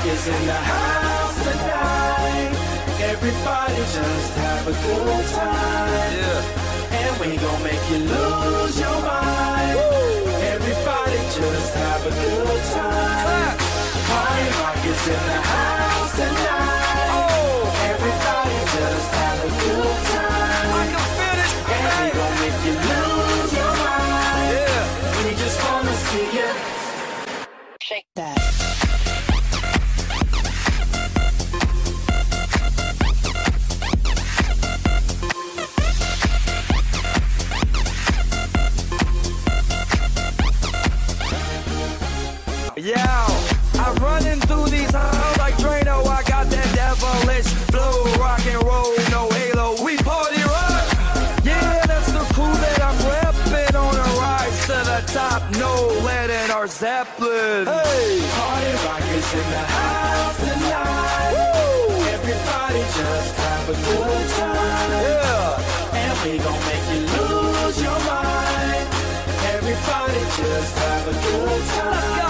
Rock is in the house tonight. Everybody just have a good time. Yeah. And we gon' make you lose your mind. Everybody just have a good time. Clap. Party Rock is in the house tonight. Oh, Everybody just have a good time. I can feel it. And we gon' make you lose your mind. Yeah. We just wanna see you. Shake that. I'm running through these halls like Drano. I got that devilish flow, rock and roll, no halo. We party rock. Yeah, that's the crew that I'm repping on a rise to the top. No Led in our Zeppelin. Hey, Party Rock is in the house tonight. Everybody just have a good time. yeah. And we gon' make you lose your mind. Everybody just have a good time. Let's go.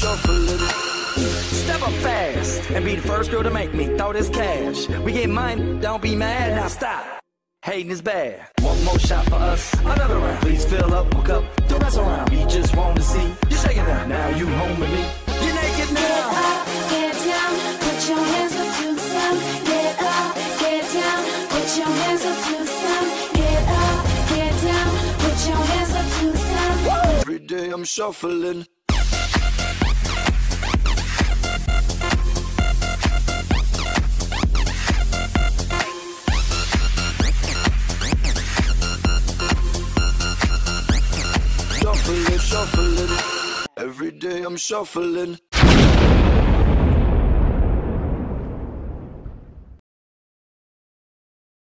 Shuffling, shuffling. Step up fast and be the first girl to make me throw this cash. We get mine, don't be mad, now stop. Hating is bad. One more shot for us, another round. Please fill up, hook up, don't mess around. We just want to see you shaking now. Now you home with me. You're naked now. Get up, get down, put your hands up to the sun. Get up, get down, put your hands up to the sun. Get up, get down, put your hands up to the sun. Every day I'm shuffling. Shuffling, shuffling. Every day I'm shuffling.